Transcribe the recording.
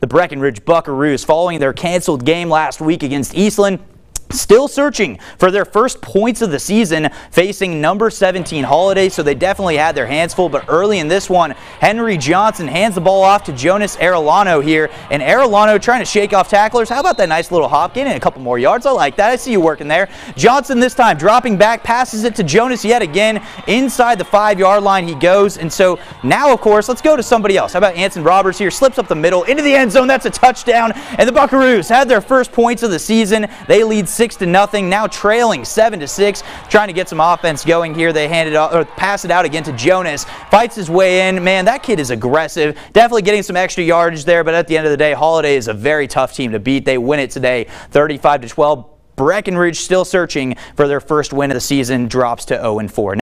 The Breckenridge Buckaroos, following their canceled game last week against Eastland, Still searching for their first points of the season, facing number 17 Holliday, so they definitely had their hands full. But early in this one, Henry Johnson hands the ball off to Jonas Arellano here, and Arellano trying to shake off tacklers. How about that nice little hop, getting a couple more yards? I like that. I see you working there. Johnson this time dropping back, passes it to Jonas yet again. Inside the five-yard line he goes, and so now, of course, let's go to somebody else. How about Anson Roberts here? Slips up the middle into the end zone. That's a touchdown, and the Buckaroos had their first points of the season. They lead six to nothing. Now trailing seven to six, trying to get some offense going here. They hand it out, or pass it out again to Jonas. Fights his way in. Man, that kid is aggressive. Definitely getting some extra yardage there. But at the end of the day, Holliday is a very tough team to beat. They win it today, 35 to 12. Breckenridge still searching for their first win of the season. Drops to 0 and 4.